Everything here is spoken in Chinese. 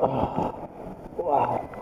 啊哇。